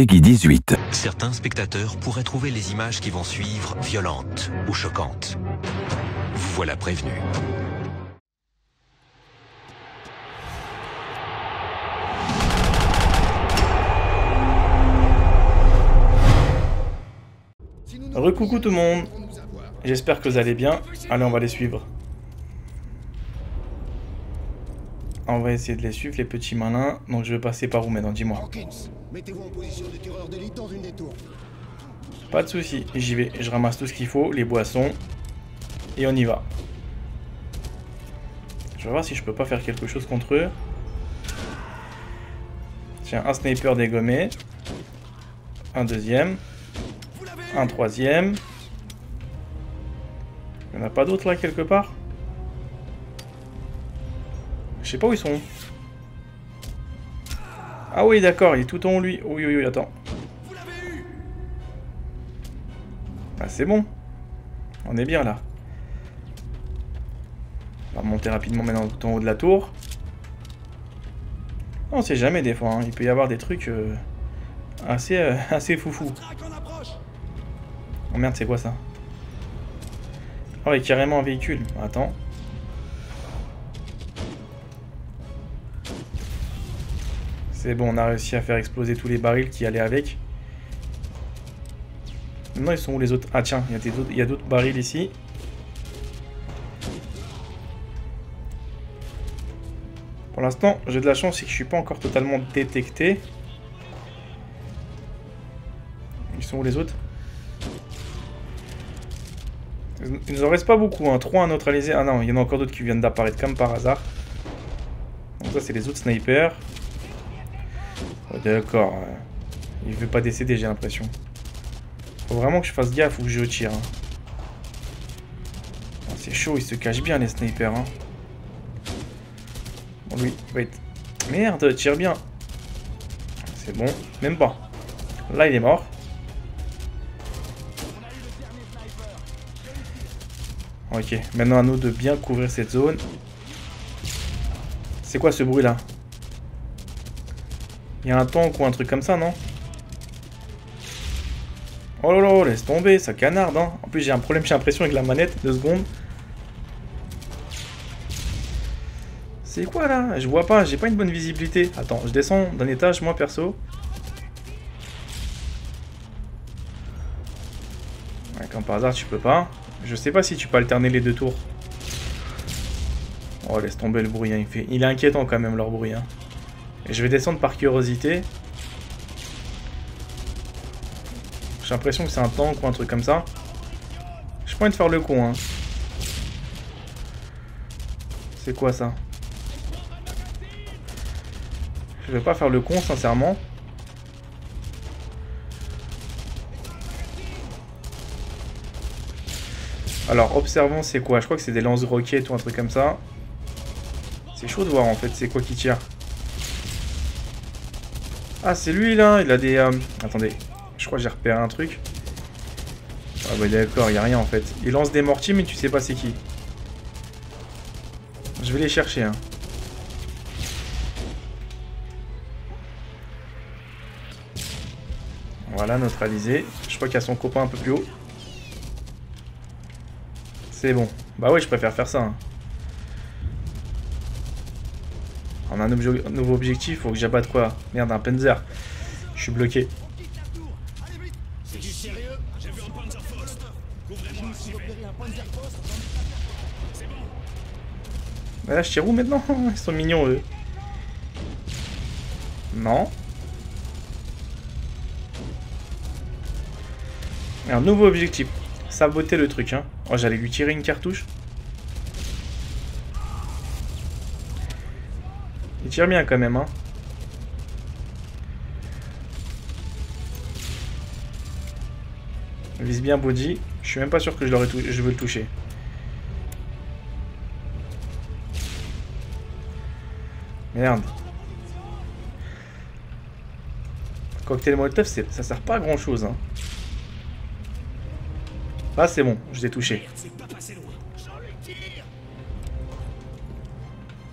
Peggy 18. Certains spectateurs pourraient trouver les images qui vont suivre violentes ou choquantes. Vous voilà prévenu. Recoucou tout le monde J'espère que vous allez bien. Allez, on va les suivre. On va essayer de les suivre, les petits malins. Donc je vais passer par où maintenant? Dis-moi. Pas de soucis, j'y vais. Je ramasse tout ce qu'il faut, les boissons. Et on y va. Je vais voir si je peux pas faire quelque chose contre eux. Tiens, un sniper dégommé. Un deuxième. Un troisième. Il n'y en a pas d'autres là quelque part? Je sais pas où ils sont. Ah oui d'accord, il est tout en haut lui. Oui oui oui, attends. Ah c'est bon. On est bien là. On va monter rapidement maintenant tout en haut de la tour. On sait jamais des fois, hein. il peut y avoir des trucs euh, assez, euh, assez foufou. Oh merde, c'est quoi ça? Oh, il y a carrément un véhicule. Attends. C'est bon, on a réussi à faire exploser tous les barils qui allaient avec. Maintenant, ils sont où les autres? Ah tiens, il y a d'autres barils ici. Pour l'instant, j'ai de la chance, c'est que je suis pas encore totalement détecté. Ils sont où les autres? Il nous en reste pas beaucoup, hein. 3 à neutraliser. Ah non, il y en a encore d'autres qui viennent d'apparaître comme par hasard. Donc ça, c'est les autres snipers. D'accord. Il veut pas décéder, j'ai l'impression. Faut vraiment que je fasse gaffe ou que je tire. Hein. Oh, c'est chaud, ils se cachent bien, les snipers. Hein. Bon, lui, wait. Merde, tire bien. C'est bon, même pas. Là, il est mort. Ok, maintenant à nous de bien couvrir cette zone. C'est quoi ce bruit là Il y a un tank ou un truc comme ça, non Oh là là, laisse tomber, ça canarde, hein. En plus, j'ai un problème, j'ai l'impression avec la manette. Deux secondes. C'est quoi là? Je vois pas, j'ai pas une bonne visibilité. Attends, je descends d'un étage, moi perso. Ouais, comme par hasard, tu peux pas. Je sais pas si tu peux alterner les deux tours. Oh, laisse tomber le bruit. Hein. Il, fait... il est inquiétant quand même, leur bruit. Hein. Je vais descendre par curiosité. J'ai l'impression que c'est un tank ou un truc comme ça. Je pas de faire le con. Hein. C'est quoi ça? Je vais pas faire le con, sincèrement. Alors, observons, c'est quoi Je crois que c'est des lance-roquettes ou un truc comme ça. C'est chaud de voir, en fait, c'est quoi qui tire. Ah, c'est lui, là Il a des... Euh, attendez, je crois que j'ai repéré un truc. Ah bah d'accord, il a rien, en fait. Il lance des mortiers, mais tu sais pas c'est qui. Je vais les chercher, hein. Voilà, neutralisé. Je crois qu'il y a son copain un peu plus haut. C'est bon. Bah ouais, je préfère faire ça. Hein. On a un, nouveau objectif, faut que j'abatte quoi? Merde, un Panzer. Je suis bloqué. Bah là, je tire où maintenant? Ils sont mignons, eux. Non. Un nouveau objectif saboter le truc. Hein. Oh, j'allais lui tirer une cartouche. Bien quand même. Hein. Vise bien body. Je suis même pas sûr que je, je veux le toucher. Merde. Cocktail Molotov, ça sert pas à grand chose. Hein. Ah, c'est bon, je l'ai touché.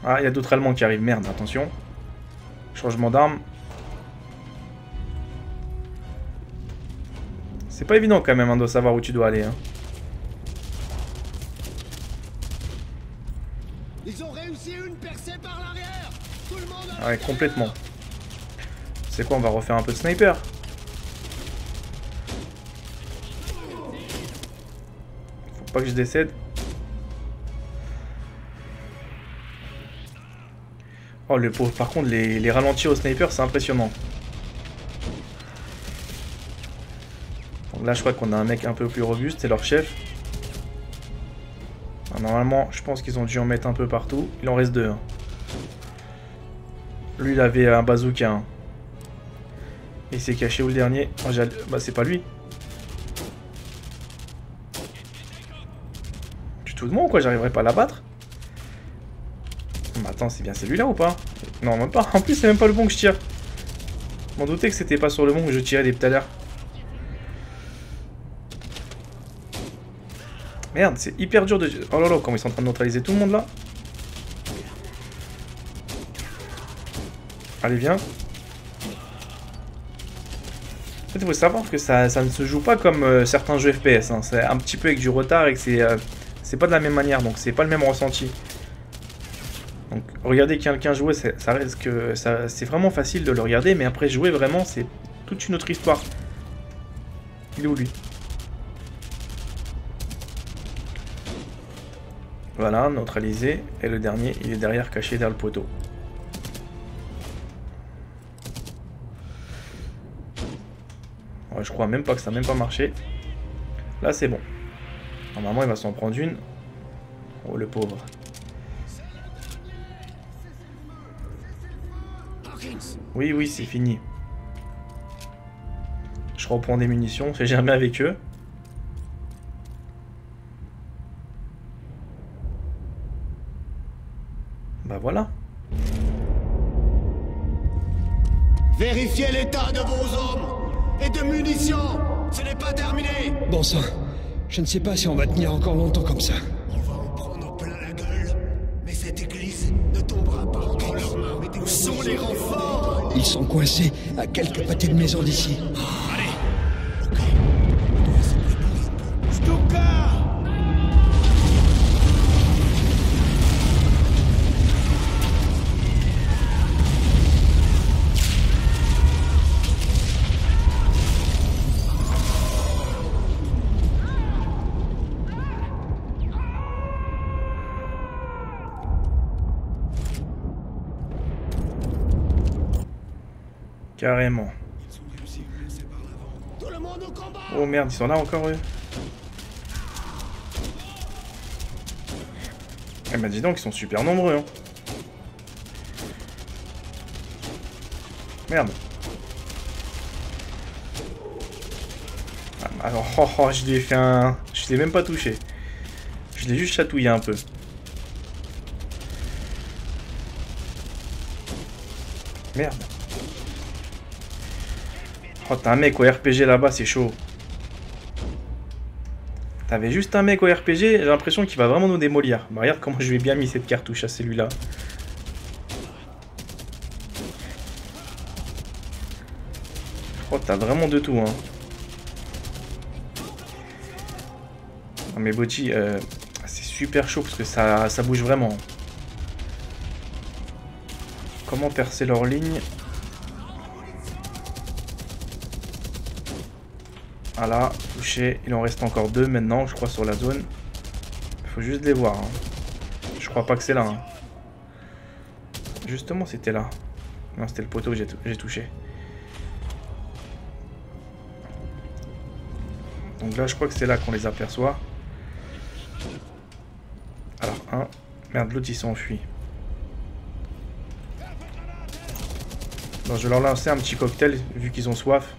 Ah, il y a d'autres Allemands qui arrivent. Merde, attention. Changement d'arme. C'est pas évident quand même hein, de savoir où tu dois aller. Hein. Ils ont réussi une percée par l'arrière Tout le monde ouais, complètement. C'est quoi, on va refaire un peu de sniper? Faut pas que je décède. Oh, le pauvre. Par contre, les, les ralentis au sniper, c'est impressionnant. Donc là, je crois qu'on a un mec un peu plus robuste, c'est leur chef. Ah, normalement, je pense qu'ils ont dû en mettre un peu partout. Il en reste deux. hein. Lui, il avait un bazooka. hein. Il s'est caché où le dernier? J'ai- Bah, c'est pas lui. Tu te fous de moi ou quoi? J'arriverai pas à l'abattre attends, c'est bien celui-là ou pas Non, même pas. En plus, c'est même pas le bon que je tire. M'en doutais que c'était pas sur le bon que je tirais depuis tout à l'heure. Merde, c'est hyper dur de... Oh là là, comment ils sont en train de neutraliser tout le monde là Allez, viens. En fait, il faut savoir que ça, ça ne se joue pas comme euh, certains jeux FPS. hein. C'est un petit peu avec du retard et que euh, c'est pas de la même manière, donc c'est pas le même ressenti. Regarder quelqu'un jouer, ça reste que c'est vraiment facile de le regarder, mais après jouer vraiment, c'est toute une autre histoire. Il est où lui? Voilà, neutralisé. Et le dernier, il est derrière, caché derrière le poteau. Je crois même pas que ça n'a même pas marché. Là, c'est bon. Normalement, il va s'en prendre une. Oh, le pauvre. Oui, oui, c'est fini. Je reprends des munitions, j'ai jamais avec eux. Bah voilà. Vérifiez l'état de vos hommes et de munitions Ce n'est pas terminé Bon sang, je ne sais pas si on va tenir encore longtemps comme ça. Ils sont coincés à quelques pâtés de maison d'ici. Carrément. Oh merde, ils sont là encore eux. Eh bah dis donc, ils sont super nombreux. Hein. Merde. Ah, alors, oh, oh, je lui ai fait un... Je l'ai même pas touché. Je l'ai juste chatouillé un peu. Merde. Oh, t'as un mec au RPG là-bas, c'est chaud. T'avais juste un mec au RPG, j'ai l'impression qu'il va vraiment nous démolir. Bah, regarde comment je lui ai bien mis cette cartouche à celui-là. Oh, t'as vraiment de tout, hein. Non, mais Botti, euh, c'est super chaud parce que ça, ça bouge vraiment. Comment percer leur ligne? Voilà, touché. Il en reste encore deux maintenant, je crois, sur la zone. Il faut juste les voir. hein. Je crois pas que c'est là. hein. Justement, c'était là. Non, c'était le poteau que j'ai tou- j'ai touché. Donc là, je crois que c'est là qu'on les aperçoit. Alors, un. Merde, l'autre, il s'enfuit. Bon, je vais leur lancer un petit cocktail, vu qu'ils ont soif.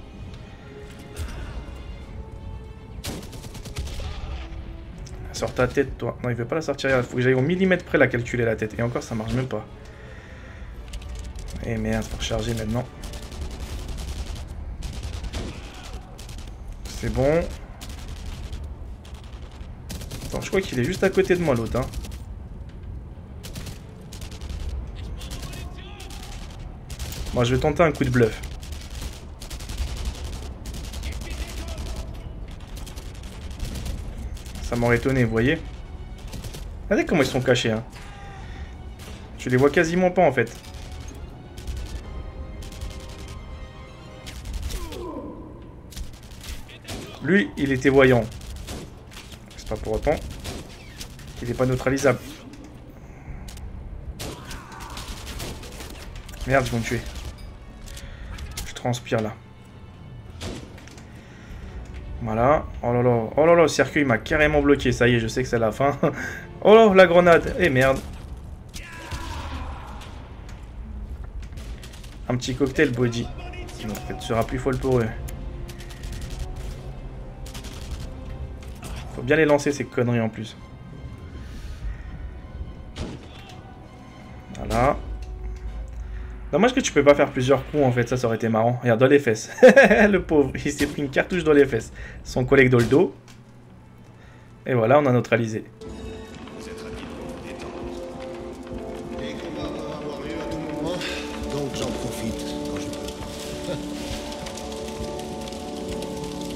Sors ta tête, toi. Non, il veut pas la sortir. Il faut que j'aille au millimètre près la calculer, la tête. Et encore, ça marche même pas. Eh merde, faut recharger maintenant. C'est bon. Attends, je crois qu'il est juste à côté de moi, l'autre. Hein. Moi, je vais tenter un coup de bluff. M'aurait étonné, vous voyez Regardez comment ils sont cachés. Hein. Je les vois quasiment pas en fait. Lui, il était voyant. C'est pas pour autant qu'il n'est pas neutralisable. Merde, ils vont me tuer. Je transpire là. Voilà. Oh là là. Oh là là, le circuit m'a carrément bloqué. Ça y est, je sais que c'est la fin. oh là, la grenade. Eh merde. Un petit cocktail body. Ça sera plus folle pour eux. Faut bien les lancer ces conneries en plus. Dommage que tu peux pas faire plusieurs coups en fait, ça, ça aurait été marrant. Regarde, dans les fesses. le pauvre, il s'est pris une cartouche dans les fesses. Son collègue dans le dos. Et voilà, on a neutralisé.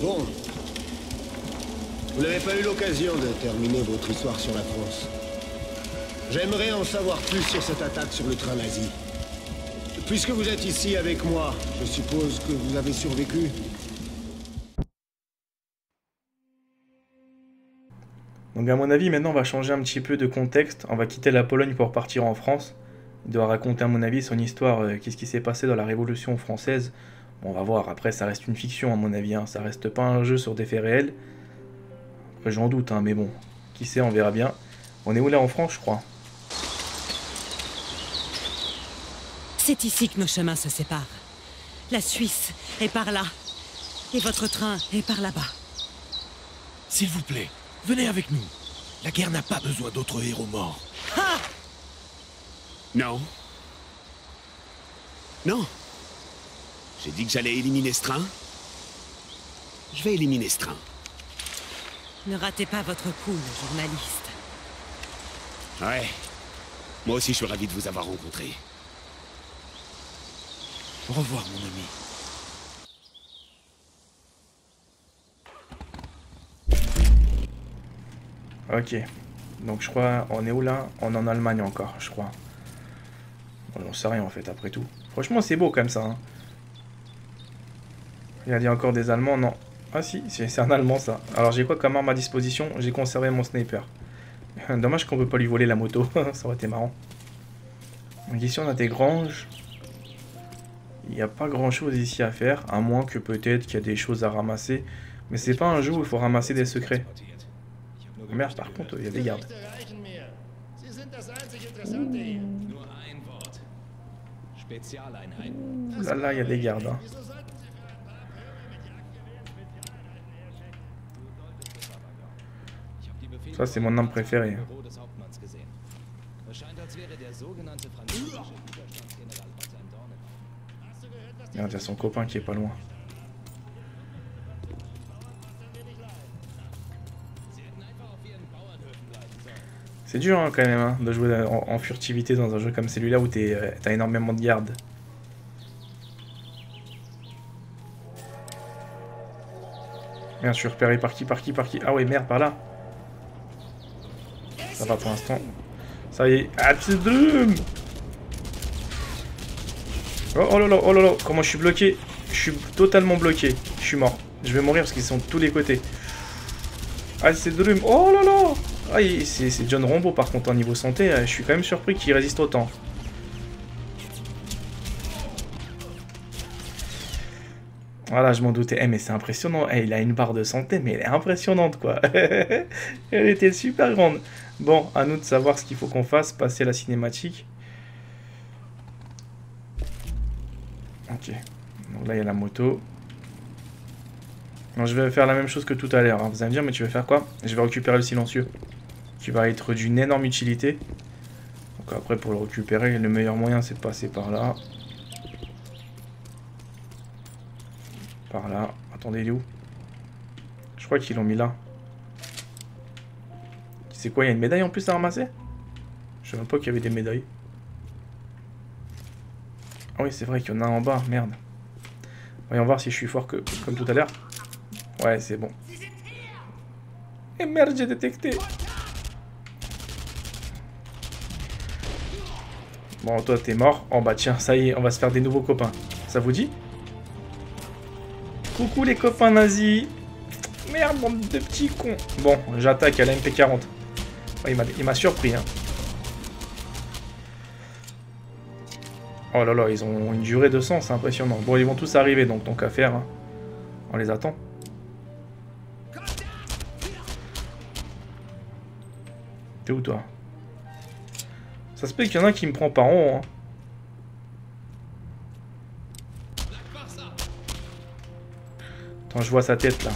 bon. Vous n'avez pas eu l'occasion de terminer votre histoire sur la France. J'aimerais en savoir plus sur cette attaque sur le train nazi. Puisque vous êtes ici avec moi, je suppose que vous avez survécu. Donc à mon avis, maintenant on va changer un petit peu de contexte. On va quitter la Pologne pour partir en France. Il doit raconter à mon avis son histoire, euh, qu'est-ce qui s'est passé dans la Révolution française. Bon, on va voir, après ça reste une fiction à mon avis, hein. ça reste pas un jeu sur des faits réels. J'en doute, hein, mais bon, qui sait, on verra bien. On est où là en France, je crois? C'est ici que nos chemins se séparent. La Suisse est par là. Et votre train est par là-bas. S'il vous plaît, venez avec nous. La guerre n'a pas besoin d'autres héros morts. Ah Non. Non. J'ai dit que j'allais éliminer ce train. Je vais éliminer ce train. Ne ratez pas votre coup, le journaliste. Ouais. Moi aussi, je suis ravi de vous avoir rencontré. Au revoir, mon ami. Ok. Donc je crois, on est où là? On est en Allemagne encore, je crois. On n'en sait rien en fait, après tout. Franchement, c'est beau comme ça. Hein. Il y a encore des Allemands, non. Ah si, c'est un Allemand ça. Alors j'ai quoi comme arme à disposition? J'ai conservé mon sniper. Dommage qu'on peut pas lui voler la moto, ça aurait été marrant. Donc ici on a des granges. Il n'y a pas grand chose ici à faire, à moins que peut-être qu'il y a des choses à ramasser. Mais c'est pas un jeu où il faut ramasser des secrets. Merde, par contre, il y a des gardes. Là, là, il y a des gardes. Hein. Ça, c'est mon arme préférée. Merde, il y a son copain qui est pas loin. C'est dur hein, quand même hein, de jouer en, furtivité dans un jeu comme celui-là où euh, t'as énormément de gardes. Je suis repéré par qui, par qui, par qui Ah ouais, merde, par là. Ça va pour l'instant. Ça y est. Drum Oh, oh là là, oh là là, comment je suis bloqué Je suis totalement bloqué. Je suis mort. Je vais mourir parce qu'ils sont de tous les côtés. Ah, c'est Drum. Oh là là Ah, c'est John Rombo par contre en niveau santé. Euh, je suis quand même surpris qu'il résiste autant. Voilà, je m'en doutais. Eh, mais c'est impressionnant. Eh, il a une barre de santé, mais elle est impressionnante, quoi. elle était super grande. Bon, à nous de savoir ce qu'il faut qu'on fasse. Passer la cinématique. Ok. Donc là, il y a la moto. je vais faire la même chose que tout à l'heure. Hein. Vous allez me dire, mais tu veux faire quoi? Je vais récupérer le silencieux. Qui va être d'une énorme utilité. Donc après, pour le récupérer, le meilleur moyen, c'est de passer par là. Par là. Attendez, il est où? Je crois qu'ils l'ont mis là. C'est quoi, il y a une médaille en plus à ramasser? Je même pas qu'il y avait des médailles. Oui, c'est vrai qu'il y en a en bas, merde. Voyons voir si je suis fort que, comme tout à l'heure. Ouais, c'est bon. Et merde, j'ai détecté. Bon, toi, t'es mort. Oh bah tiens, ça y est, on va se faire des nouveaux copains. Ça vous dit? Coucou les copains nazis Merde, bande de petits cons Bon, j'attaque à la MP40. il m'a surpris, hein. Oh là là, ils ont une durée de sang, c'est impressionnant. Bon, ils vont tous arriver, donc donc à faire. Hein. On les attend. T'es où toi? Ça se peut qu'il y en a un qui me prend par haut. Hein. Attends, je vois sa tête là.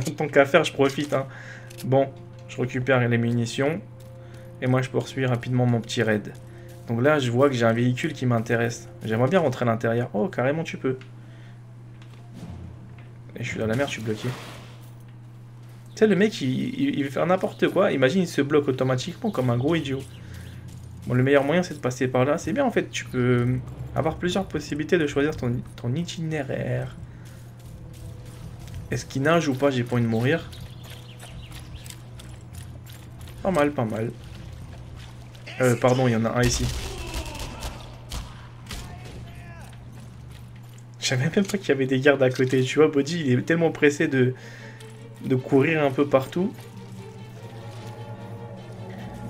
Tant qu'à faire, je profite. Hein. Bon, je récupère les munitions. Et moi, je poursuis rapidement mon petit raid. Donc là, je vois que j'ai un véhicule qui m'intéresse. J'aimerais bien rentrer à l'intérieur. Oh, carrément, tu peux. Et je suis dans la mer, je suis bloqué. Tu sais, le mec, il, veut faire n'importe quoi. Imagine, il se bloque automatiquement comme un gros idiot. Bon, le meilleur moyen, c'est de passer par là. C'est bien, en fait, tu peux avoir plusieurs possibilités de choisir ton, ton itinéraire. Est-ce qu'il nage ou pas? J'ai pas envie de mourir. Pas mal, pas mal. Euh, pardon, il y en a un ici. Je savais même pas qu'il y avait des gardes à côté. Tu vois, Body, il est tellement pressé de, de courir un peu partout.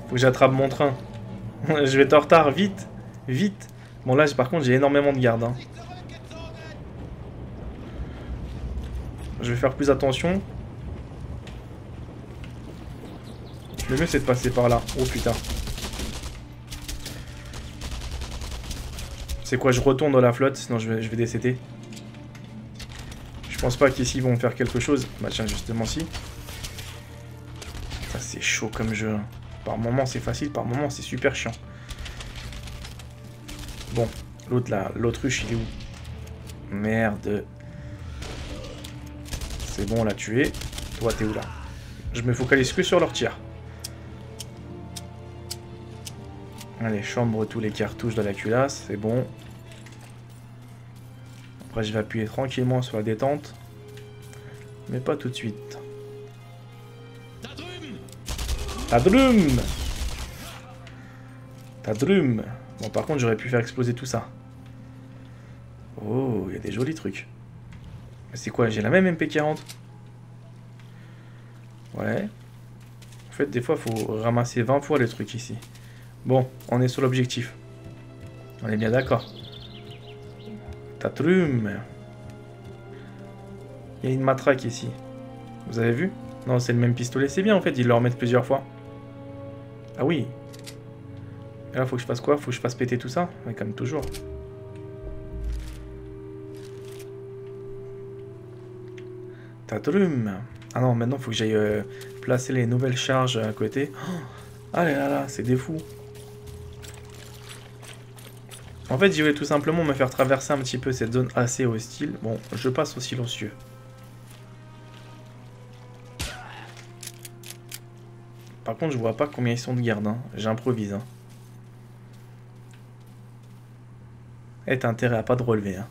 Faut que j'attrape mon train. je vais être en retard, vite, vite. Bon là, par contre, j'ai énormément de gardes. Hein. Je vais faire plus attention. Le mieux, c'est de passer par là. Oh putain. C'est quoi, je retourne dans la flotte, sinon je vais, je vais. Je pense pas qu'ici ils vont faire quelque chose. Bah tiens, justement si. C'est chaud comme jeu. Hein. Par moment c'est facile, par moment c'est super chiant. Bon, l'autre là, l'autruche il est où? Merde. C'est bon, on l'a tué. Toi t'es où là? Je me focalise que sur leur tir. Allez, chambre tous les cartouches de la culasse, c'est bon. Après, je vais appuyer tranquillement sur la détente. Mais pas tout de suite. Tadrum Tadrum Bon, par contre, j'aurais pu faire exploser tout ça. Oh, il y a des jolis trucs. Mais c'est quoi J'ai la même MP40 Ouais. En fait, des fois, il faut ramasser 20 fois les trucs ici. Bon, on est sur l'objectif. On est bien d'accord. Tatrum. Il y a une matraque ici. Vous avez vu? Non, c'est le même pistolet. C'est bien en fait, ils le remettent plusieurs fois. Ah oui. Et là, faut que je fasse quoi? Faut que je fasse péter tout ça? Comme toujours. Tatrum. Ah non, maintenant, faut que j'aille euh, placer les nouvelles charges à côté. ah là là, c'est des fous. En fait, je vais tout simplement me faire traverser un petit peu cette zone assez hostile. Bon, je passe au silencieux. Par contre, je vois pas combien ils sont de garde. Hein. J'improvise. Hein. Et t'as intérêt à pas de relever. Hein.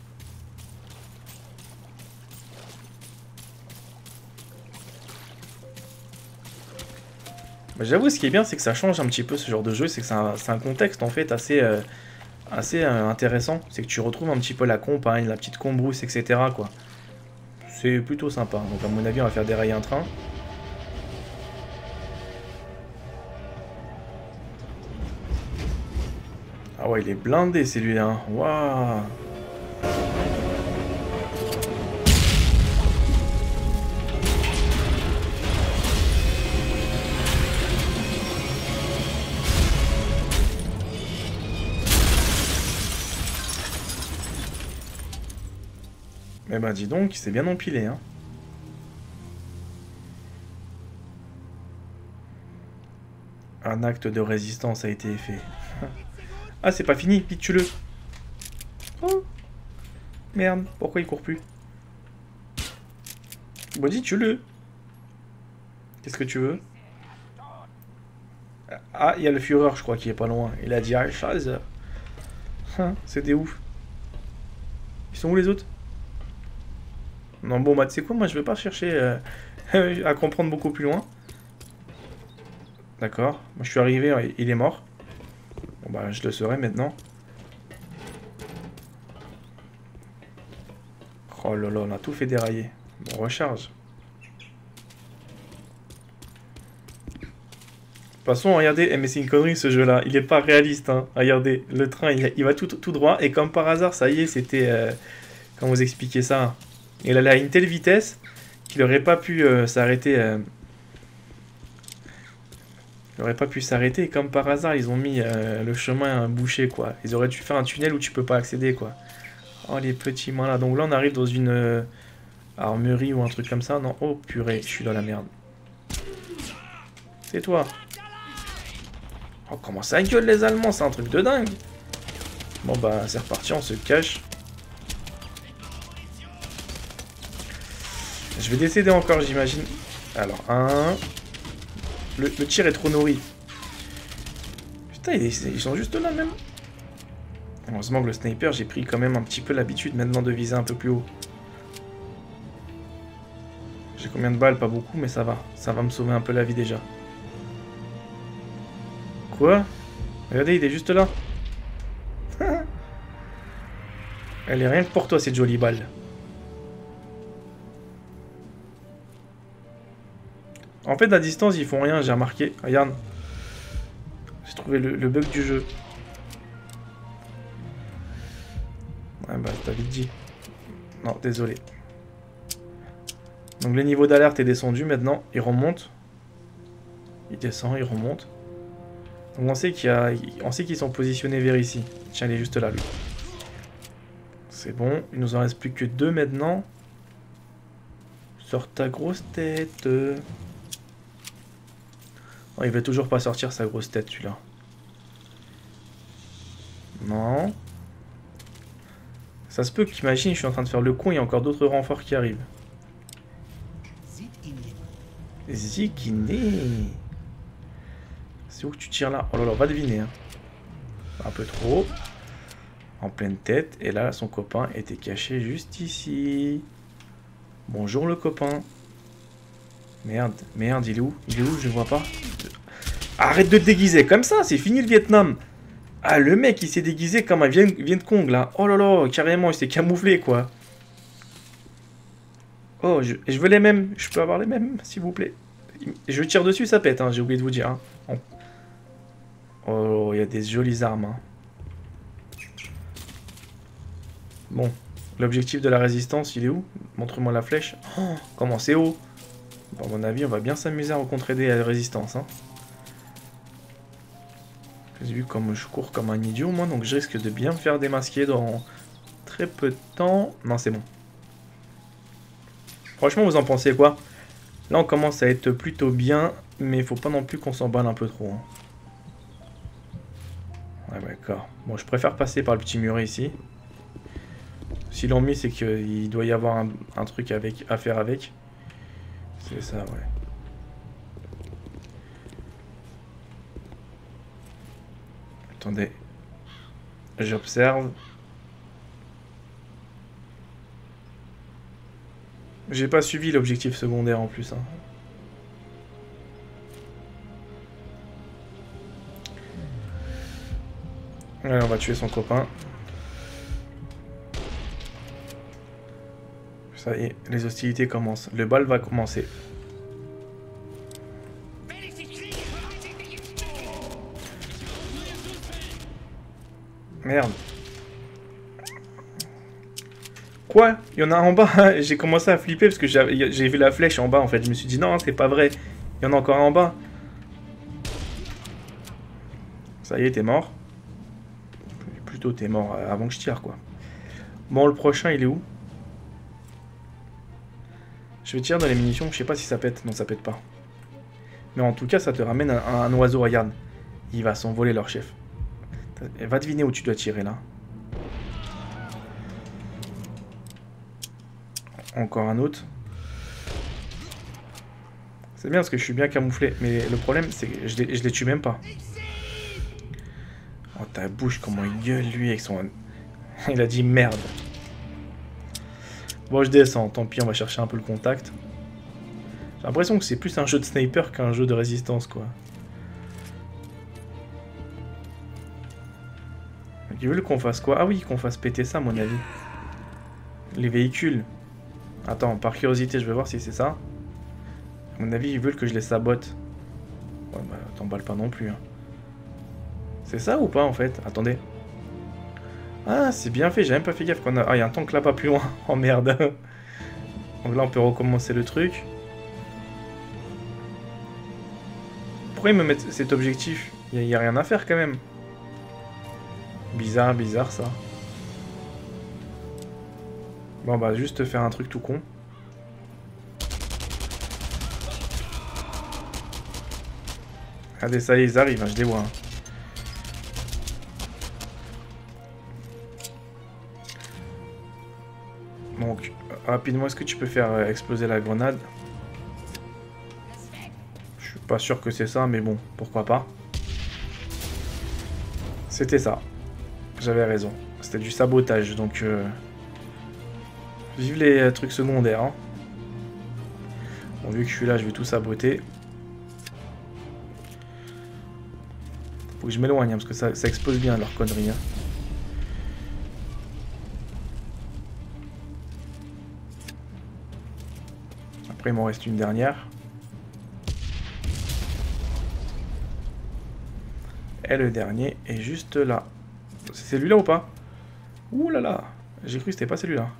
Bah, j'avoue, ce qui est bien, c'est que ça change un petit peu ce genre de jeu. C'est que c'est un, contexte, en fait, assez... Euh, assez euh, intéressant. C'est que tu retrouves un petit peu la compagne, la petite combrousse, etc. quoi. C'est plutôt sympa. Donc à mon avis, on va faire dérailler un train. Ah ouais, il est blindé celui-là. Waouh Eh dis donc, c'est bien empilé, hein. Un acte de résistance a été fait. ah, c'est pas fini, vite tue-le. Oh Merde, pourquoi il court plus? Body, tue-le. Qu'est-ce que tu veux? Ah, il y a le Führer, je crois, qui est pas loin. Il a dit ah. Hein, c'est des ouf. Ils sont où les autres? Non, bon, bah, tu sais quoi, moi, je vais pas chercher euh, à comprendre beaucoup plus loin. D'accord. Moi, je suis arrivé, il est mort. Bon, bah, je le serai maintenant. Oh là là, on a tout fait dérailler. Bon, recharge. De toute façon, regardez, eh, mais c'est une connerie ce jeu-là. Il est pas réaliste. Hein. Regardez, le train, il, va tout, tout, droit. Et comme par hasard, ça y est, c'était... Euh, comment vous expliquer ça? Il allait à une telle vitesse qu'il n'aurait pas pu euh, s'arrêter. Euh, il n'aurait pas pu s'arrêter. Et comme par hasard, ils ont mis le chemin bouché, quoi. Ils auraient dû faire un tunnel où tu peux pas accéder, quoi. Oh, les petits là. Donc là, on arrive dans une armurerie ou un truc comme ça. Non, oh purée, je suis dans la merde. C'est toi. Oh, comment ça gueule les Allemands, c'est un truc de dingue. Bon bah, c'est reparti, on se cache. Je vais décéder encore, j'imagine. Alors, un... Le, tir est trop nourri. Putain, ils, ils, sont juste là, même. Heureusement que le sniper, j'ai pris quand même un petit peu l'habitude maintenant de viser un peu plus haut. J'ai combien de balles? Pas beaucoup, mais ça va. Ça va me sauver un peu la vie déjà. Quoi? Regardez, il est juste là. Elle est rien que pour toi, cette jolie balle. En fait, à distance, ils font rien, j'ai remarqué. Regarde. J'ai trouvé le, bug du jeu. Ouais, bah, vite dit. Non, désolé. Donc, le niveau d'alerte est descendu maintenant. Il remonte. Il descend, il remonte. Donc on sait qu'ils sont positionnés vers ici. Tiens, il est juste là, lui. C'est bon. Il nous en reste plus que deux maintenant. Sors ta grosse tête. Oh, il veut toujours pas sortir sa grosse tête, celui-là. Non. Ça se peut qu'imagine, je suis en train de faire le con, il y a encore d'autres renforts qui arrivent. Zikine. C'est où que tu tires là? Oh là là, va deviner. Hein. Un peu trop. En pleine tête. Et là, son copain était caché juste ici. Bonjour le copain. Merde, merde, il est où? Il est où? Je ne vois pas. Arrête de te déguiser comme ça, c'est fini le Vietnam. Ah, le mec, il s'est déguisé comme un de Kong, là. Oh là là, carrément, il s'est camouflé, quoi. Oh, je, je, veux les mêmes. Je peux avoir les mêmes, s'il vous plaît? Je tire dessus, ça pète, hein, j'ai oublié de vous dire. Hein. Oh, il y a des jolies armes. Hein. Bon, l'objectif de la résistance, il est où? Montre-moi la flèche. Oh, comment c'est haut? Bon, mon avis, on va bien s'amuser à rencontrer des résistances. Hein. J'ai vu comme je cours comme un idiot, moi, donc je risque de bien me faire démasquer dans très peu de temps. Non, c'est bon. Franchement, vous en pensez quoi? Là, on commence à être plutôt bien, mais il faut pas non plus qu'on s'emballe un peu trop. Hein. Ouais, d'accord. Bon, je préfère passer par le petit muret ici. Si l'ont mis, c'est qu'il doit y avoir un, truc à faire avec. C'est ça, ouais. Attendez. J'observe. J'ai pas suivi l'objectif secondaire en plus. Hein. Allez, on va tuer son copain. Ça y est, les hostilités commencent. Le bal va commencer. Merde. Quoi? Il y en a en bas J'ai commencé à flipper parce que j'ai vu la flèche en bas en fait. Je me suis dit non, c'est pas vrai. Il y en a encore en bas. Ça y est, t'es mort plutôt t'es mort avant que je tire quoi. Bon le prochain il est où? Je vais tirer dans les munitions, je sais pas si ça pète, non ça pète pas. Mais en tout cas ça te ramène un, un oiseau, regarde. Il va s'envoler leur chef. Va deviner où tu dois tirer là. Encore un autre. C'est bien parce que je suis bien camouflé. Mais le problème c'est que je je les tue même pas. Oh, ta bouche, comment il gueule, lui, avec son... Il a dit merde. Bon, je descends, tant pis, on va chercher un peu le contact. J'ai l'impression que c'est plus un jeu de sniper qu'un jeu de résistance, quoi. Ils veulent qu'on fasse quoi? Ah oui, qu'on fasse péter ça, à mon avis. Les véhicules. Attends, par curiosité, je vais voir si c'est ça. À mon avis, ils veulent que je les sabote. Ouais, bah, t'emballes pas non plus. Hein. C'est ça ou pas, en fait? Attendez. Ah, c'est bien fait, j'ai même pas fait gaffe qu'on a... Ah, il y a un tank là pas plus loin. oh merde. Donc là, on peut recommencer le truc. Pourquoi ils me mettent cet objectif? Il n'y a, rien à faire quand même. Bizarre, bizarre ça. Bon, on va juste faire un truc tout con. Regardez, ça y est, ils arrivent, hein, je les vois. Hein. Donc, rapidement, est-ce que tu peux faire euh, exploser la grenade? Je suis pas sûr que c'est ça, mais bon, pourquoi pas. C'était ça. J'avais raison. C'était du sabotage, donc... Euh... Vive les euh, trucs secondaires. Hein. Bon, vu que je suis là, je vais tout saboter. Faut que je m'éloigne, hein, parce que ça, ça, explose bien leur connerie. Hein. Il m'en reste une dernière. Et le dernier est juste là. C'est celui-là ou pas? Ouh là là J'ai cru que c'était pas celui-là.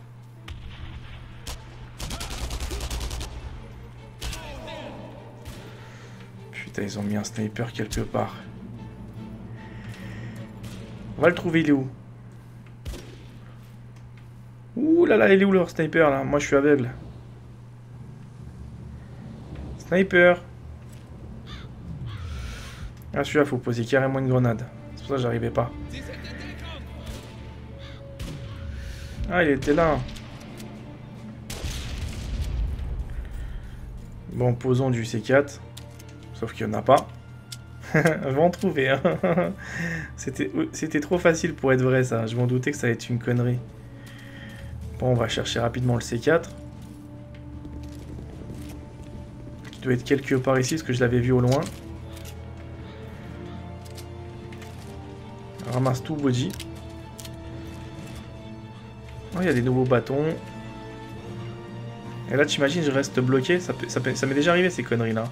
Putain, ils ont mis un sniper quelque part. On va le trouver, il est où? Ouh là là, il est où leur sniper là? Moi je suis aveugle. Sniper Ah celui-là, faut poser carrément une grenade. C'est pour ça que j'arrivais pas. Ah, il était là. Bon, posons du C4. Sauf qu'il n'y en a pas. On va en trouver. Hein. C'était trop facile pour être vrai, ça. Je m'en doutais que ça allait être une connerie. Bon, on va chercher rapidement le C4. Être quelque part ici, parce que je l'avais vu au loin. ramasse tout body. Oh, il y a des nouveaux bâtons. Et là, t'imagines, je reste bloqué. Ça, ça, ça m'est déjà arrivé, ces conneries-là.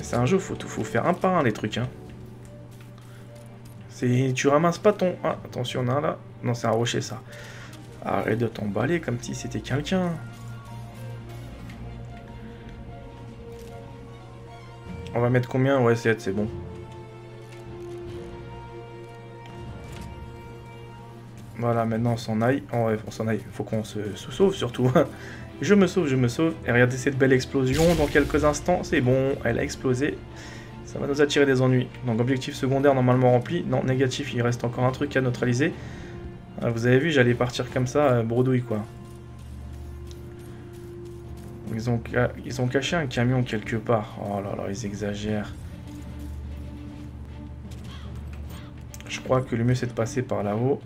C'est un jeu, faut, faut faire un par un, les trucs. Hein. Tu ramasses pas ton... Attention, on a un là. Non, c'est un rocher, ça. Arrête de t'emballer comme si c'était quelqu'un. On va mettre combien? Ouais, 7, c'est bon. Voilà, maintenant on s'en aille. Oh, on s'en aille. Faut qu'on se, sauve surtout. je me sauve, je me sauve. Et regardez cette belle explosion. Dans quelques instants, c'est bon. Elle a explosé. Ça va nous attirer des ennuis. Donc objectif secondaire normalement rempli. Non, négatif, il reste encore un truc à neutraliser. Ah, vous avez vu, j'allais partir comme ça, euh, bredouille quoi. Ils ont, ils ont caché un camion quelque part. Oh là là, ils exagèrent. Je crois que le mieux c'est de passer par là-haut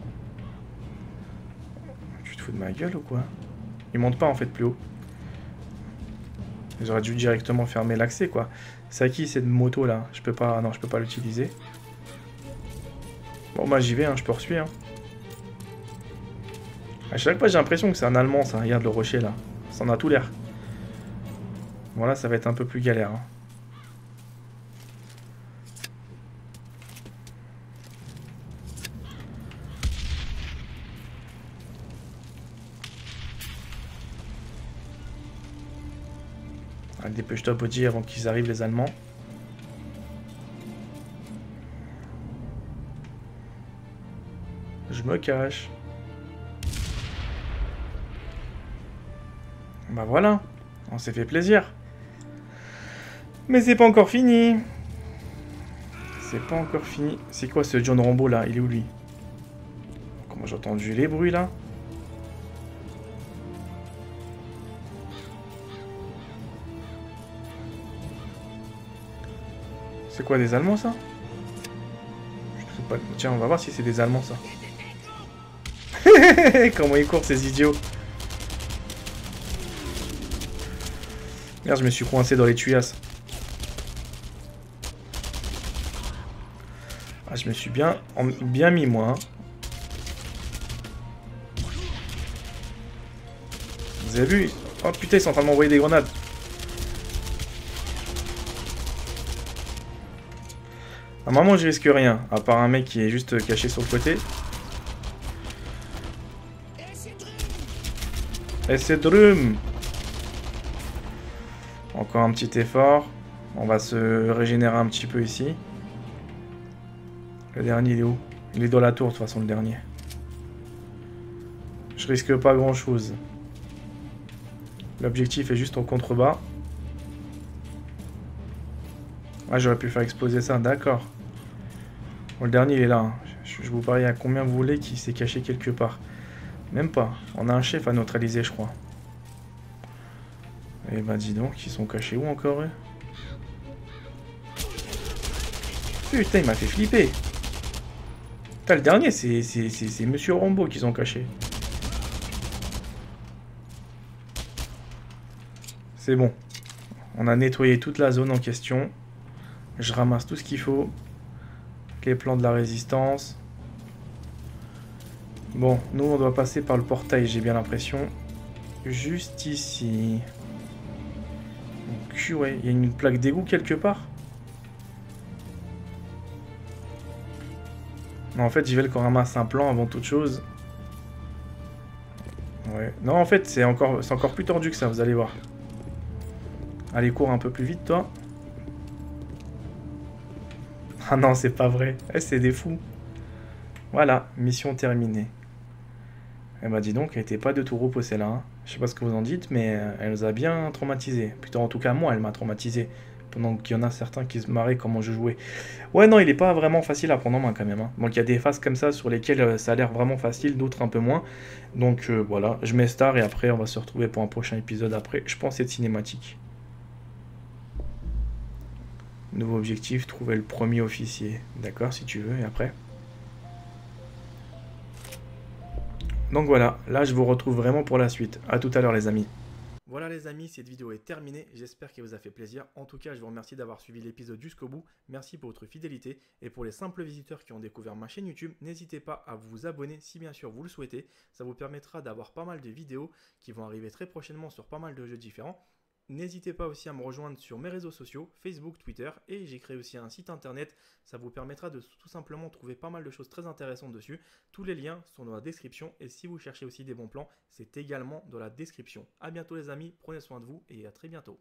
de ma gueule ou quoi? Il monte pas en fait plus haut. J'aurais dû directement fermer l'accès quoi. C'est à qui cette moto là? Je peux pas. Non, je peux pas l'utiliser. Bon bah j'y vais, hein, je poursuis. Hein. À chaque fois j'ai l'impression que c'est un allemand ça. Regarde le rocher là. Ça en a tout l'air. Voilà, ça va être un peu plus galère. Hein. Dépêche-toi, Bodhi, avant qu'ils arrivent, les Allemands. Je me cache. Bah voilà, on s'est fait plaisir. Mais c'est pas encore fini. C'est pas encore fini. C'est quoi ce John Rambo là? Il est où lui? Comment j'ai entendu les bruits là? C'est quoi, des Allemands, ça? Je pas. Tiens, on va voir si c'est des Allemands, ça. Comment ils courent ces idiots? Merde, je me suis coincé dans les tuyasses. Ah, je me suis bien, bien mis, moi. Hein. Vous avez vu? Oh putain, ils sont en train de m'envoyer des grenades. À un moment, je risque rien, à part un mec qui est juste caché sur le côté. Et c'est Drum Un petit effort. On va se régénérer un petit peu ici. Le dernier, il est où? Il est dans la tour, de toute façon, le dernier. Je risque pas grand-chose. L'objectif est juste en contrebas. Ah, j'aurais pu faire exploser ça, d'accord. Le dernier, il est là. Hein. Je, vous parie à combien vous voulez qu'il s'est caché quelque part? Même pas. On a un chef à neutraliser, je crois. Eh ben, dis donc, ils sont cachés où encore, eux Putain, il m'a fait flipper. Putain, le dernier, c'est Monsieur Rambo qu'ils ont caché. C'est bon. On a nettoyé toute la zone en question. Je ramasse tout ce qu'il faut. Les plans de la résistance. Bon, nous on doit passer par le portail, j'ai bien l'impression. Juste ici. Ouais, il y a une plaque d'égout quelque part. Non, en fait, j'y vais qu'on ramasse un plan avant toute chose. Ouais. Non, en fait, c'est encore, encore plus tordu que ça, vous allez voir. Allez, cours un peu plus vite, toi. Ah non, c'est pas vrai. Eh, c'est des fous. Voilà, mission terminée. Eh bah dis donc, elle était pas de tout repos celle-là. Hein. Je sais pas ce que vous en dites, mais euh, elle nous a bien traumatisé. Plutôt en tout cas moi, elle m'a traumatisé. Pendant qu'il y en a certains qui se marraient comment je jouais. Ouais, non, il est pas vraiment facile à prendre en main quand même. Hein. Donc il y a des phases comme ça sur lesquelles euh, ça a l'air vraiment facile, d'autres un peu moins. Donc euh, voilà, je mets star et après on va se retrouver pour un prochain épisode après. Je pense cette cinématique. Nouveau objectif, trouver le premier officier. D'accord, si tu veux, et après? Donc voilà, là je vous retrouve vraiment pour la suite. A tout à l'heure les amis. Voilà les amis, cette vidéo est terminée, j'espère qu'elle vous a fait plaisir. En tout cas, je vous remercie d'avoir suivi l'épisode jusqu'au bout. Merci pour votre fidélité. Et pour les simples visiteurs qui ont découvert ma chaîne YouTube, n'hésitez pas à vous abonner si bien sûr vous le souhaitez. Ça vous permettra d'avoir pas mal de vidéos qui vont arriver très prochainement sur pas mal de jeux différents. N'hésitez pas aussi à me rejoindre sur mes réseaux sociaux, Facebook, Twitter, et j'ai créé aussi un site internet. Ça vous permettra de tout simplement trouver pas mal de choses très intéressantes dessus. Tous les liens sont dans la description, et si vous cherchez aussi des bons plans, c'est également dans la description. A bientôt les amis, prenez soin de vous, et à très bientôt.